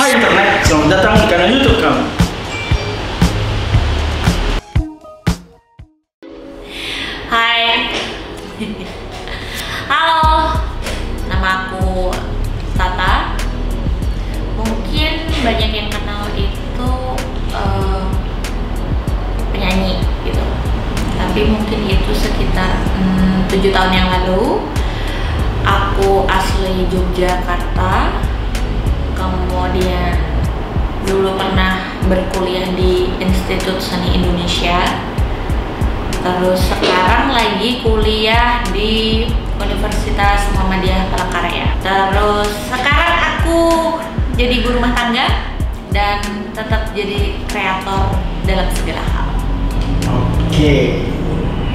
入ったねそのダタンから言うとか terus sekarang aku jadi ibu rumah tangga dan tetap jadi kreator dalam segala hal Oke.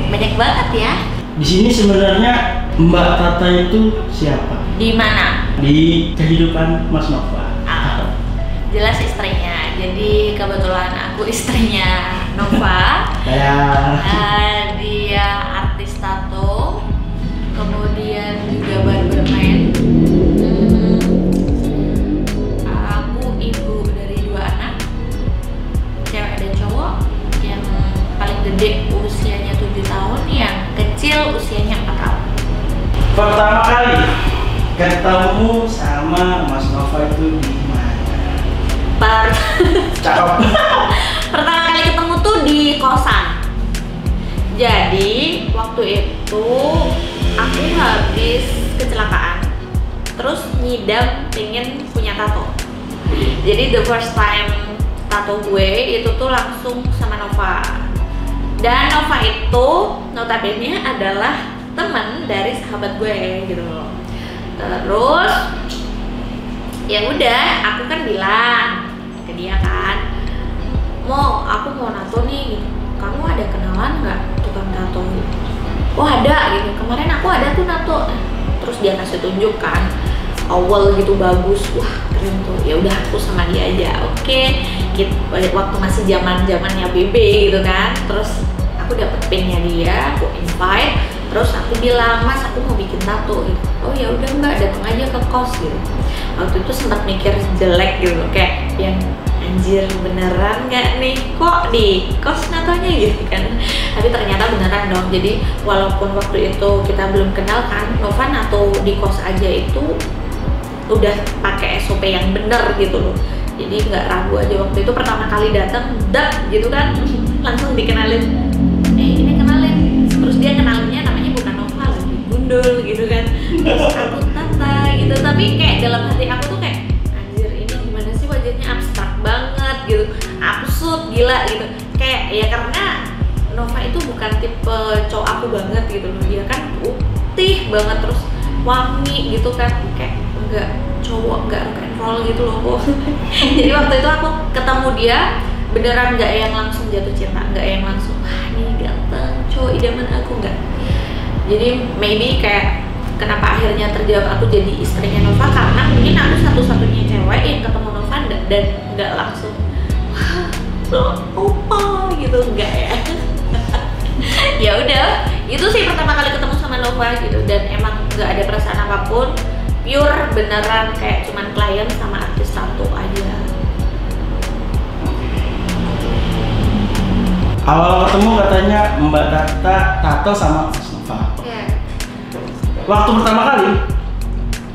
banyak banget ya Di sini sebenarnya Mbak Tata itu siapa? di mana Di kehidupan Mas Nova. Ah, jelas istrinya jadi kebetulan aku istrinya Nova Kayak Eh, dia kecil usianya 4 tahun. Pertama kali ketemu sama Mas Nova itu di mana? Per Cakep. pertama kali ketemu tuh di kosan. Jadi waktu itu aku habis kecelakaan. Terus nyidam pengen punya tato. Jadi the first time tato gue itu tuh langsung sama Nova dan Nova itu notabene adalah temen dari sahabat gue gitu loh. Terus ya udah aku kan bilang ke dia kan mau aku mau nato nih kamu ada kenalan nggak tukang gitu oh ada gitu. Kemarin aku ada tuh nato. Terus dia kasih tunjuk kan awal gitu bagus. Wah keren tuh. Ya udah aku sama dia aja. Oke gitu waktu masih zaman zamannya BB gitu kan. Terus aku dapet pinnya dia aku invite. Terus aku bilang mas aku mau bikin tato. Gitu oh ya udah mbak datang aja ke kos gitu. Waktu itu sempat mikir jelek gitu kayak yang anjir beneran nggak nih? Kok di kos natonya gitu kan? Tapi ternyata beneran dong. Jadi walaupun waktu itu kita belum kenal kan Nova nato di kos aja itu udah pakai SOP yang bener gitu loh. Jadi nggak ragu aja waktu itu pertama kali datang dak gitu kan. Langsung dikenalin. Eh ini kenalin. Terus dia kenalinnya namanya bukan Nova lagi gundul gitu kan. Terus aku Tata gitu. Tapi kayak dalam hati aku tuh kayak anjir ini gimana sih wajahnya abstrak banget gitu. Absurd gila gitu. Kayak ya karena Nova itu bukan tipe cowok aku banget gitu loh. Dia kan putih banget terus wangi gitu kan. Kayak enggak cowok enggak rock gitu loh jadi waktu itu aku ketemu dia beneran nggak yang langsung jatuh cinta nggak yang langsung wah ini ganteng cowok idaman aku nggak. Jadi maybe kayak kenapa akhirnya terjawab aku jadi istrinya Nova karena mungkin aku satu-satunya cewek yang ketemu Nova dan nggak langsung wah opa gitu enggak ya. Ya udah itu sih pertama kali ketemu sama Nova gitu dan emang nggak ada perasaan apa pun pure beneran kayak cuman klien sama artis satu aja Awal ketemu katanya Mbak Tata tato sama Mas Nova. ya Waktu pertama kali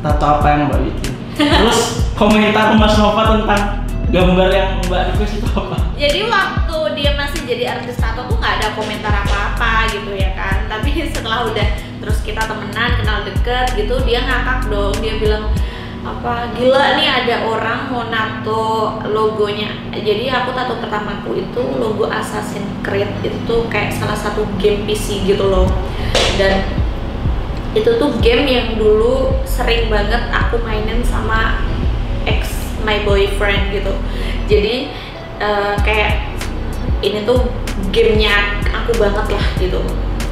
tato apa yang Mbak bikin? Terus komentar Mas Nova tentang gambar yang Mbak request itu apa? jadi waktu dia masih jadi artis tato tuh nggak ada komentar apa-apa gitu ya kan tapi setelah udah terus kita temenan kenal deket gitu dia ngakak dong dia bilang apa gila nih ada orang mau nato logonya. Jadi aku tato pertamaku itu logo Assassin's Creed itu kayak salah satu game PC gitu loh. Dan itu tuh game yang dulu sering banget aku mainin sama ex my boyfriend gitu. Jadi eh, kayak ini tuh gamenya aku banget lah gitu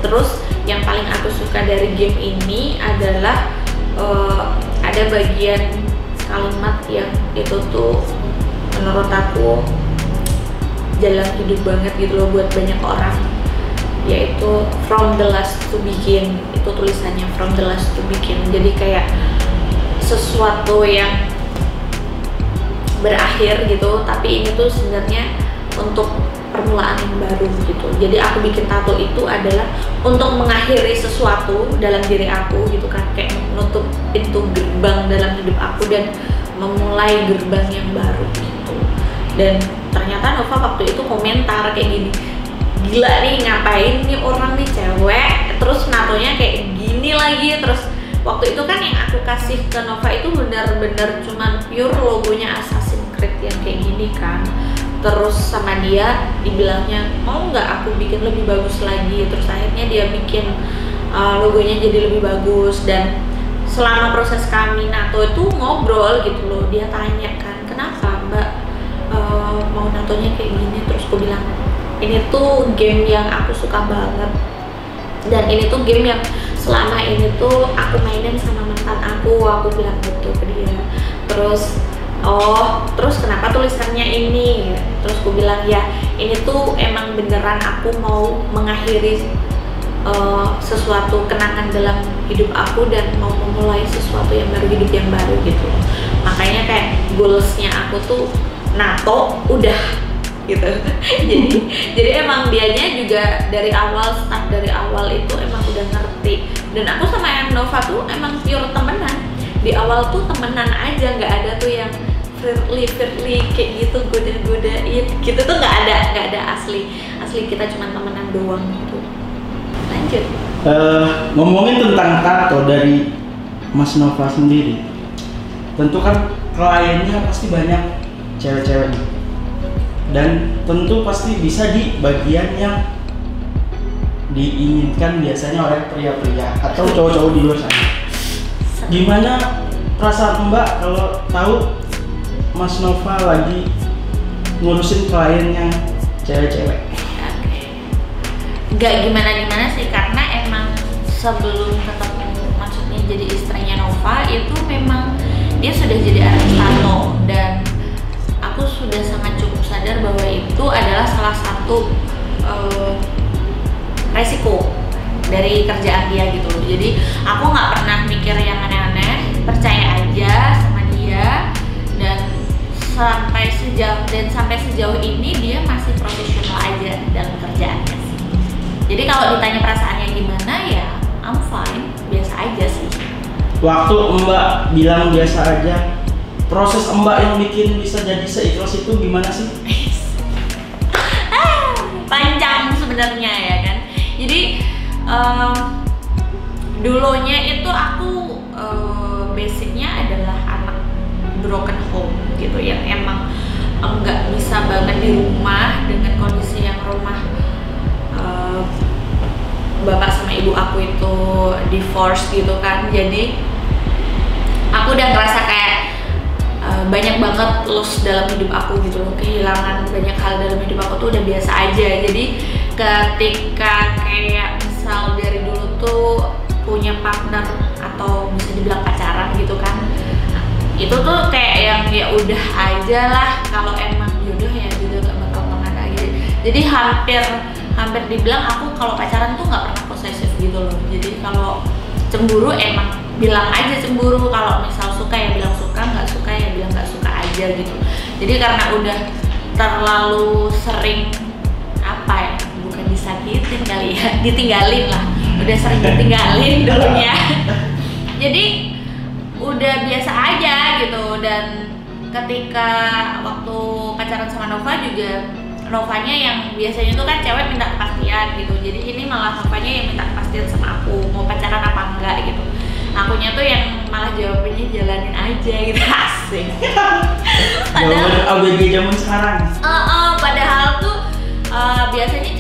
terus yang paling aku suka dari game ini adalah eh, ada bagian kalimat yang itu tuh menurut aku jalan hidup banget gitu loh buat banyak orang. Yaitu from the last to begin itu tulisannya from the last to begin jadi kayak sesuatu yang berakhir gitu tapi ini tuh sebenarnya untuk permulaan yang baru gitu. Jadi aku bikin tato itu adalah untuk mengakhiri sesuatu dalam diri aku gitu kan. Kayak menutup pintu gerbang dalam hidup aku dan memulai gerbang yang baru gitu. Dan ternyata Nova waktu itu komentar kayak gini gila nih ngapain nih orang nih cewek? Terus natonya kayak gini lagi. Terus waktu itu kan yang aku kasih ke Nova itu benar-benar cuman pure logonya Assassin's Creed yang kayak gini kan terus sama dia dibilangnya mau nggak aku bikin lebih bagus lagi? Terus akhirnya dia bikin uh, logonya jadi lebih bagus. Dan selama proses kami nato itu ngobrol gitu loh dia tanya kan kenapa mbak uh, mau natonya kayak gini? Terus aku bilang ini tuh game yang aku suka banget. Dan ini tuh game yang selama ini tuh aku mainin sama mantan aku. Aku bilang gitu ke dia. Terus oh terus kenapa tulisannya ini? Terus aku bilang ya ini tuh emang beneran aku mau mengakhiri uh, sesuatu kenangan dalam hidup aku dan mau memulai sesuatu yang baru hidup yang baru gitu. Makanya kayak goalsnya aku tuh NATO udah gitu. Jadi jadi emang dianya juga dari awal start dari awal itu emang udah ngerti. Dan aku sama yang Nova tuh emang pure temenan. Di awal tuh temenan aja nggak ada tuh yang firly firly kayak gitu goda godain gitu tuh nggak ada nggak ada asli. Asli kita cuma temenan doang gitu. Lanjut. Uh, ngomongin tentang tato dari Mas Nova sendiri. Tentu kan kliennya pasti banyak cewek-cewek. Dan tentu pasti bisa di bagian yang diinginkan biasanya oleh pria-pria atau cowok-cowok di luar sana. Gimana perasaan Mbak kalau tahu Mas Nova lagi ngurusin klien yang cewek-cewek? Gak gimana-gimana sih karena emang sebelum ketemu maksudnya jadi istrinya Nova itu memang dia sudah jadi artis tato dan aku sudah sangat cukup sadar bahwa itu adalah salah satu uh, resiko dari kerjaan dia gitu. Jadi aku nggak pernah mikir yang aneh-aneh. Percaya aja sama dia sampai sejauh dan sampai sejauh ini dia masih profesional aja dalam kerjaannya sih jadi kalau ditanya perasaannya gimana ya I'm fine biasa aja sih waktu mbak bilang biasa aja proses mbak yang bikin bisa jadi seikhlas itu gimana sih? ah, panjang sebenarnya ya kan. Jadi um, dulunya itu aku uh, basicnya adalah anak broken home gitu yang emang enggak bisa banget di rumah dengan kondisi yang rumah uh, bapak sama ibu aku itu divorce gitu kan. Jadi aku udah ngerasa kayak uh, banyak banget loss dalam hidup aku gitu loh kehilangan banyak hal dalam hidup aku tuh udah biasa aja. Jadi ketika kayak misal dari dulu tuh punya partner atau bisa dibilang pacaran gitu kan itu tuh kayak yang ya udah aja lah kalau emang jodoh ya juga gak bakal ke mana aja jadi hampir hampir dibilang aku kalau pacaran tuh nggak pernah posesif gitu loh. Jadi kalau cemburu emang bilang aja cemburu. Kalau misal suka ya bilang suka nggak suka ya bilang nggak suka aja gitu. Jadi karena udah terlalu sering apa ya bukan disakitin kali ya ditinggalin lah. Udah sering ditinggalin dulunya. Jadi udah biasa aja gitu. Dan ketika waktu pacaran sama Nova juga Novanya yang biasanya tuh kan cewek minta kepastian gitu. Jadi ini malah Novanya yang minta kepastian sama aku mau pacaran apa enggak gitu. Akunya tuh yang malah jawabnya jalanin aja gitu. Asik. Padahal ABG zaman sekarang. Uh, uh, padahal tuh uh, biasanya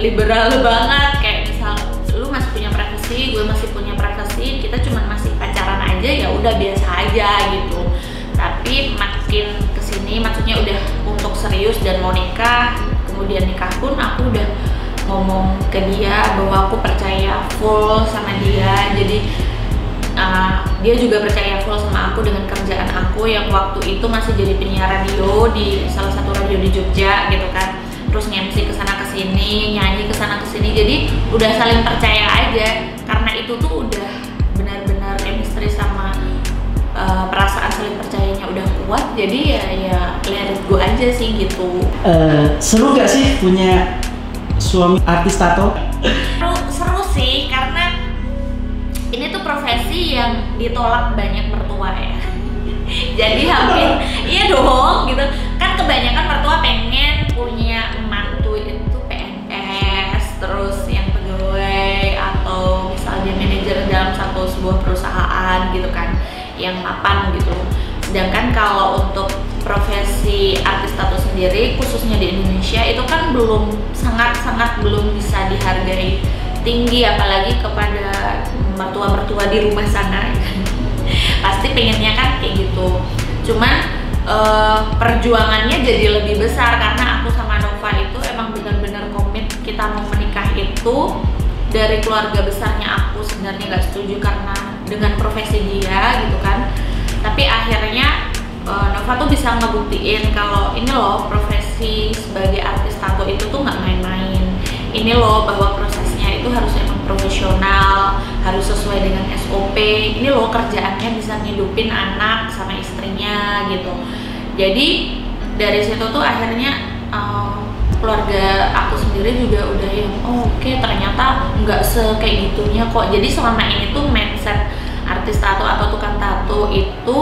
liberal banget kayak misal lu masih punya privasi gue masih punya privasi kita cuma masih pacaran aja ya udah biasa aja gitu. Tapi makin ke sini maksudnya udah untuk serius dan mau nikah kemudian nikah pun aku udah ngomong ke dia bahwa aku percaya full sama dia. Jadi uh, dia juga percaya full sama aku dengan kerjaan aku yang waktu itu masih jadi penyiar radio di salah satu radio di Jogja gitu kan terus ngemsi ke sana ke sini nyanyi ke sana ke sini jadi udah saling percaya aja. Karena itu tuh udah benar-benar chemistry sama uh, perasaan saling percayanya udah kuat jadi ya ya lihat gue aja sih gitu. Uh, seru gak sih punya suami artis tato? Seru, seru sih karena ini tuh profesi yang ditolak banyak mertua ya. Jadi iya. hampir iya dong gitu. Kan kebanyakan mertua pengen atau misalnya manajer dalam satu sebuah perusahaan gitu kan yang mapan gitu. Sedangkan kalau untuk profesi artis tato sendiri khususnya di Indonesia itu kan belum sangat sangat belum bisa dihargai tinggi apalagi kepada mertua-mertua di rumah sana. Pasti pengennya kan kayak gitu. Cuman eh, perjuangannya jadi lebih besar karena aku sama Nova itu emang benar-benar komit kita mau menikah itu dari keluarga besarnya aku sebenarnya nggak setuju karena dengan profesi dia gitu kan. Tapi akhirnya eh, Nova tuh bisa ngebuktiin kalau ini loh profesi sebagai artis tato itu tuh nggak main-main. Ini loh bahwa prosesnya itu harus emang profesional harus sesuai dengan SOP ini loh kerjaannya bisa ngidupin anak sama istrinya gitu. Jadi dari situ tuh akhirnya eh, keluarga aku sendiri juga udah yang oh, oke ternyata nggak se kayak gitunya kok. Jadi selama ini tuh mindset artis tato atau tukang tato itu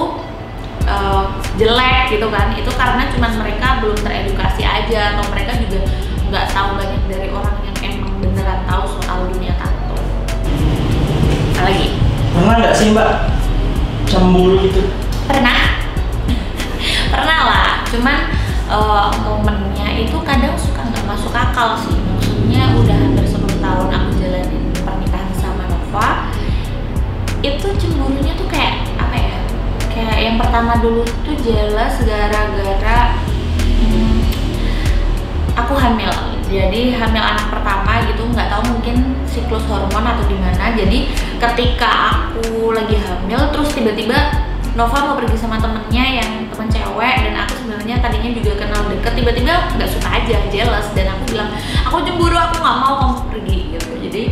eh, jelek gitu kan. Itu karena cuman mereka belum teredukasi aja atau mereka juga nggak tahu banyak dari orang yang emang beneran tahu soal dunia tato. Apalagi? Pernah nggak sih mbak? Cemburu gitu? pernah. Pernah lah. Cuman eh, momennya itu kadang suka nggak masuk akal sih. Maksudnya udah hampir 10 tahun aku jalanin pernikahan sama Nova itu cemburunya tuh kayak apa ya kayak yang pertama dulu tuh jelas gara-gara hmm, aku hamil. Jadi hamil anak pertama gitu nggak tahu mungkin siklus hormon atau gimana. Jadi ketika aku lagi hamil terus tiba-tiba Nova mau pergi sama temennya yang teman cewek dan aku sebenarnya tadinya juga kenal deket tiba-tiba nggak suka aja jealous. Dan aku bilang aku cemburu aku nggak mau kamu pergi gitu. Jadi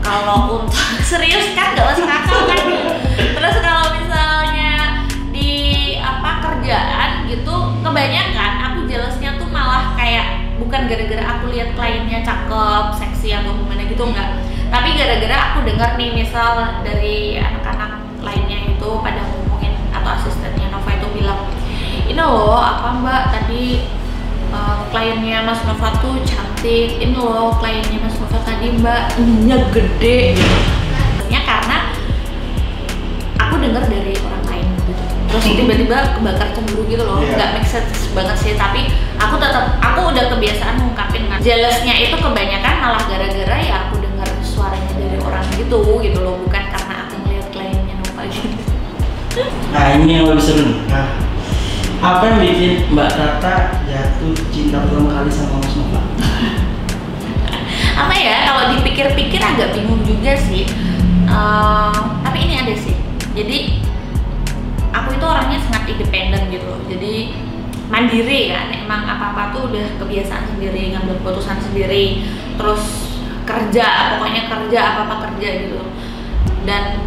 kalau untuk serius kan nggak masuk akal kan? Terus kalau misalnya di apa kerjaan gitu kebanyakan aku jealousnya tuh malah kayak bukan gara-gara aku lihat kliennya cakep seksi atau gimana gitu enggak tapi gara-gara aku dengar nih misal dari anak-anak lainnya itu pada atau asistennya Nova itu bilang ini loh apa mbak? Tadi uh, kliennya Mas Nova tuh cantik. Ini loh kliennya Mas Nova tadi mbak ininya gede. Sebenarnya karena aku dengar dari orang lain gitu. Terus tiba-tiba kebakar cemburu gitu loh. Iya. nggak make sense banget sih tapi aku tetap aku udah kebiasaan ngungkapin kan. Jealousnya itu kebanyakan malah gara-gara ya aku dengar suaranya dari orang gitu gitu loh. Bukan Nah ini yang lebih seru nih. Nah, apa yang bikin Mbak Tata jatuh cinta pertama kali sama Mas Nova? apa ya kalau dipikir-pikir agak bingung juga sih. Eh, tapi ini ada sih. Jadi aku itu orangnya sangat independen gitu loh. Jadi mandiri kan. Emang apa-apa tuh udah kebiasaan sendiri ngambil keputusan sendiri. Terus kerja pokoknya kerja apa-apa kerja gitu dan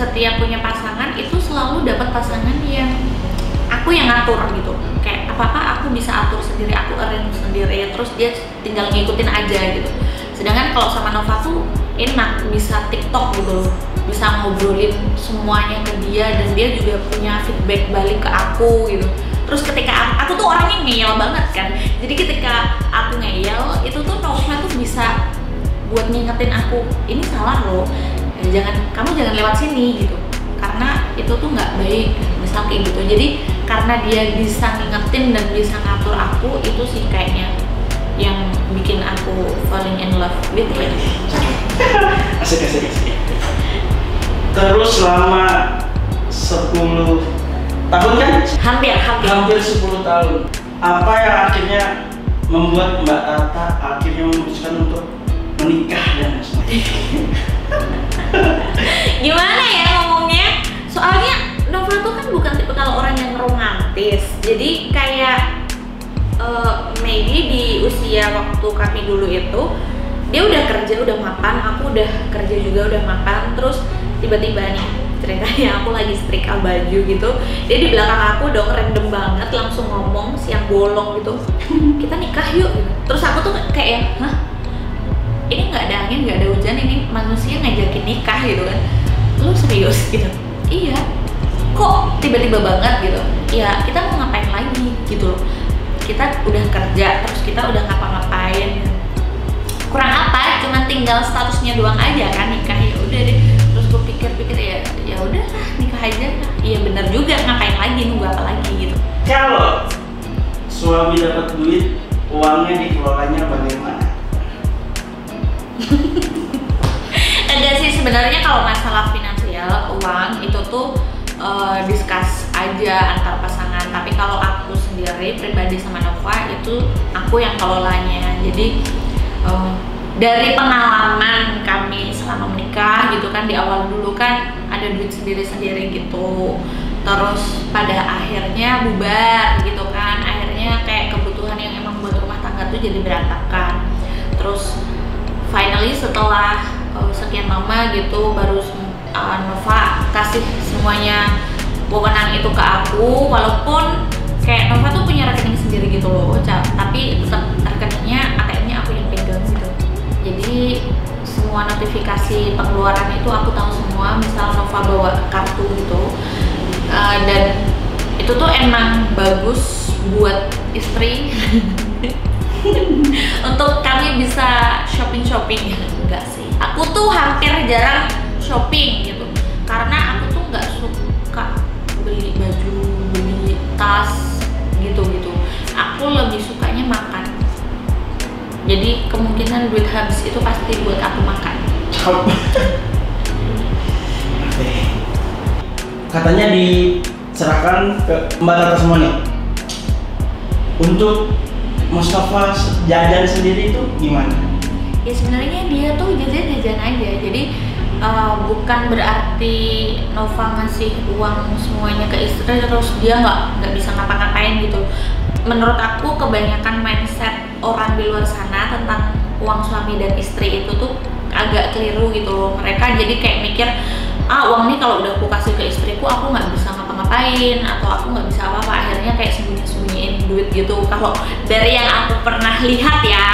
setiap punya pasangan itu selalu dapat pasangan yang aku yang ngatur gitu. Kayak apa apa aku bisa atur sendiri aku arrange sendiri terus dia tinggal ngikutin aja gitu. Sedangkan kalau sama Nova tuh enak bisa TikTok gitu loh bisa ngobrolin semuanya ke dia dan dia juga punya feedback balik ke aku gitu. Terus ketika aku, aku tuh orangnya ngeyel banget kan. Jadi ketika aku ngeyel itu tuh Nova tuh bisa buat ngingetin aku ini salah loh Eh, jangan kamu jangan lewat sini gitu karena itu tuh nggak baik misal kayak gitu jadi karena dia bisa ngingetin dan bisa ngatur aku itu sih kayaknya yang bikin aku falling in love with him Asik asik asik. Terus selama 10 tahun kan? hampir hampir Hampir 10 tahun. Apa yang akhirnya membuat Mbak Tata akhirnya memutuskan untuk menikah Mas Nova? Gimana ya ngomongnya? Soalnya Nova tuh kan bukan tipe kalau orang yang romantis. Jadi kayak eh, maybe di usia waktu kami dulu itu dia udah kerja udah mapan aku udah kerja juga udah mapan. Terus tiba-tiba nih ceritanya aku lagi setrika baju gitu dia di belakang aku dong random banget langsung ngomong siang bolong gitu. Kita nikah yuk. Terus aku tuh kayak ya, hah ini nggak ada angin nggak ada hujan ini manusia ngajakin nikah gitu kan. Lu serius? Gitu. Iya. Kok tiba-tiba banget? Gitu. Ya kita mau ngapain lagi? Gitu loh. Kita udah kerja terus kita udah ngapa-ngapain. Kurang apa cuma tinggal statusnya doang aja kan nikah. Ya udah deh. Terus gue pikir-pikir ya ya udahlah nikah aja iya bener juga ngapain lagi nunggu apa lagi? Gitu. Kalau suami dapat duit, uangnya dikelolanya kalau masalah finansial uang itu tuh eh, discuss aja antar pasangan. Tapi kalau aku sendiri pribadi sama Nova itu aku yang kelolanya. Jadi eh, dari pengalaman kami selama menikah gitu kan di awal dulu kan ada duit sendiri-sendiri gitu. Terus pada akhirnya bubar gitu kan. Akhirnya kayak kebutuhan yang emang buat rumah tangga tuh jadi berantakan. Terus finally setelah gitu baru uh, Nova kasih semuanya wewenang itu ke aku. Walaupun kayak Nova tuh punya rekening sendiri gitu loh tapi tetap rekeningnya ATM-nya aku yang pegang gitu. Jadi semua notifikasi pengeluaran itu aku tahu semua misal Nova bawa kartu gitu. Uh, dan itu tuh emang bagus buat istri. Untuk kami bisa shopping shopping aku tuh hampir jarang shopping gitu karena aku tuh nggak suka beli baju beli tas gitu gitu aku lebih sukanya makan jadi kemungkinan duit habis itu pasti buat aku makan. Katanya diserahkan ke Mbak Tata semua nih. Untuk Mustafa jajan sendiri itu gimana? Ya sebenarnya dia tuh jajan-jajan aja. Jadi uh, bukan berarti Nova ngasih uang semuanya ke istri terus dia nggak nggak bisa ngapa-ngapain gitu. Menurut aku kebanyakan mindset orang di luar sana tentang uang suami dan istri itu tuh agak keliru gitu loh. Mereka jadi kayak mikir ah uang ini kalau udah aku kasih ke istriku aku nggak bisa ngapa-ngapain atau aku nggak bisa apa-apa. Akhirnya kayak sembunyi-sembunyiin duit gitu. Kalau dari yang aku pernah lihat ya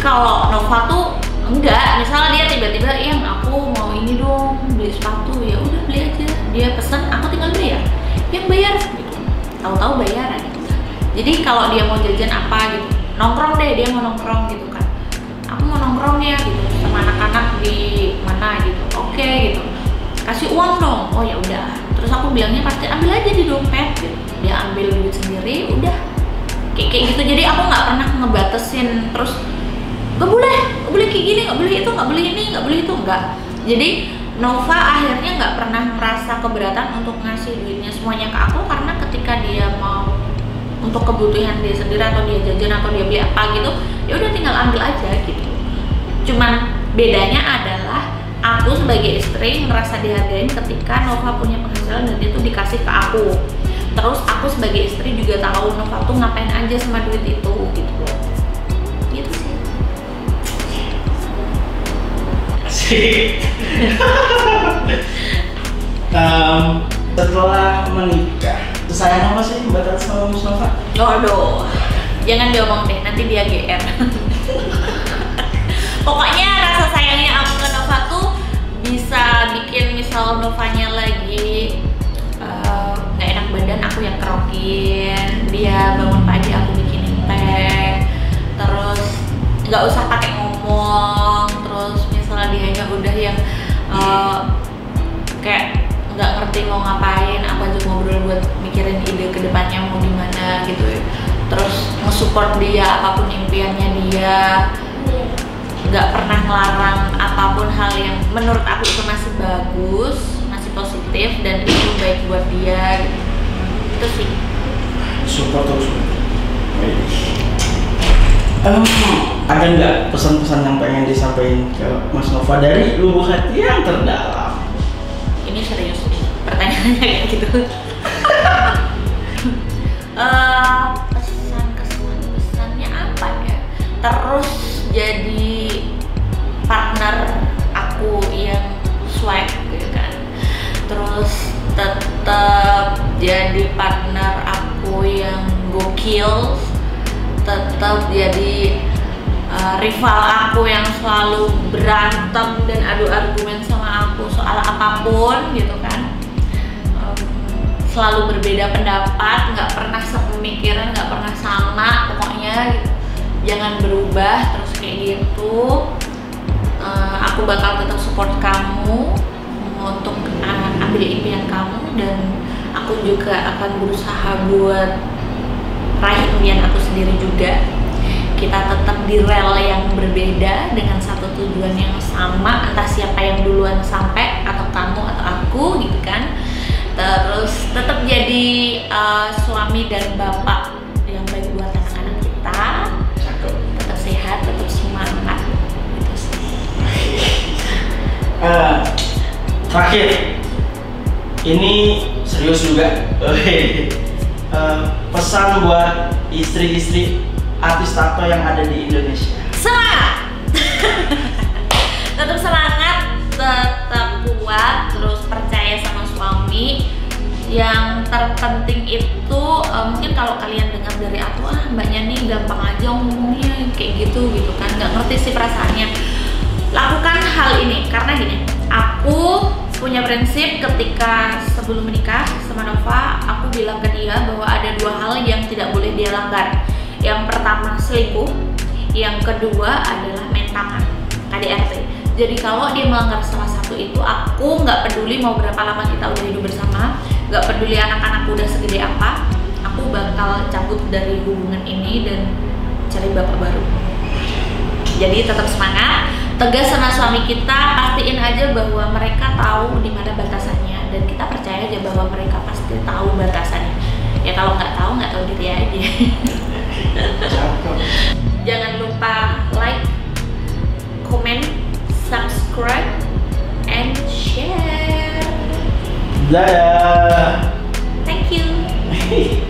kalau Nova tuh enggak misalnya dia tiba-tiba yang aku mau ini dong beli sepatu. Ya udah beli aja. Dia pesen aku tinggal bayar. Yang bayar gitu. Tahu-tahu bayaran jadi kalau dia mau jajan apa gitu nongkrong deh dia mau nongkrong gitu kan. Aku mau nongkrong ya gitu sama anak-anak di mana gitu. Oke gitu. Kasih uang dong. Oh ya udah. Terus aku bilangnya pasti ambil aja di dompet gitu. Dia ambil duit sendiri udah. Kayak gitu. Jadi aku nggak pernah ngebatasin terus gak boleh gak boleh kayak gini gak boleh itu gak boleh ini gak boleh itu enggak jadi Nova akhirnya nggak pernah merasa keberatan untuk ngasih duitnya semuanya ke aku karena ketika dia mau untuk kebutuhan dia sendiri atau dia jajan atau dia beli apa gitu ya udah tinggal ambil aja gitu. Cuman bedanya adalah aku sebagai istri merasa dihargain ketika Nova punya penghasilan dan itu dikasih ke aku. Terus aku sebagai istri juga tahu Nova tuh ngapain aja sama duit itu gitu Em, setelah menikah, sayang apa sih Mbak Tata sama Mustafa? Aduh, jangan diomong deh, nanti dia GR. Pokoknya rasa sayangnya aku ke Nova tuh bisa bikin misal Novanya lagi eh, nggak enak badan, aku yang kerokin. Dia bangun pagi aku bikinin teh. Terus nggak usah pakai eh, kayak nggak ngerti mau ngapain aku ajak ngobrol buat mikirin ide ke depannya mau gimana gitu terus nge-support dia apa pun impiannya dia nggak pernah ngelarang apa pun hal yang menurut aku itu masih bagus masih positif dan itu baik buat dia gitu. itu sih Support terus akan ada nggak pesan-pesan yang pengen disampaikan ke Mas Nova dari lubuk hati yang terdalam? Ini serius nih pertanyaannya kayak gitu. Eh, uh, pesan kesan pesannya apa ya? Terus jadi partner aku yang swag gitu kan. Terus tetap jadi partner aku yang gokil tetap jadi uh, rival aku yang selalu berantem dan adu argumen sama aku soal apa pun gitu kan. Um, selalu berbeda pendapat nggak pernah sepemikiran nggak pernah sama pokoknya jangan berubah terus kayak gitu. Uh, aku bakal tetap support kamu untuk ambil impian kamu dan aku juga akan berusaha buat raih impian aku sendiri juga. Kita tetap di rel yang berbeda dengan satu tujuan yang sama entah siapa yang duluan sampai atau kamu atau aku gitu kan. Terus tetap jadi uh, suami dan bapak yang baik buat anak-anak kita. Tetap sehat tetap semangat gitu sih. Uh, terakhir. Ini serius juga. Uh, pesan buat istri-istri artis tato yang ada di Indonesia. Semangat! Tetap semangat tetap kuat terus percaya sama suami. Yang terpenting itu uh, mungkin kalau kalian dengar dari aku ah mbaknya nih gampang aja ngomongnya kayak gitu gitu kan. Nggak ngerti sih perasaannya. Lakukan hal ini karena gini aku punya prinsip ketika sebelum menikah sama Nova aku bilang ke dia bahwa ada dua hal yang tidak boleh dia langgar. Yang pertama selingkuh. Yang kedua adalah main tangan KDRT jadi kalau dia melanggar salah satu itu aku nggak peduli mau berapa lama kita udah hidup bersama nggak peduli anak-anak udah segede apa aku bakal cabut dari hubungan ini dan cari bapak baru. Jadi tetap semangat tegas sama suami kita pastiin aja bahwa mereka tahu di mana batasannya. Dan kita percaya aja bahwa mereka pasti tahu batasannya. Ya kalau nggak tahu nggak tahu diri aja. Jangan lupa like comment subscribe and share. Dadah. Thank you.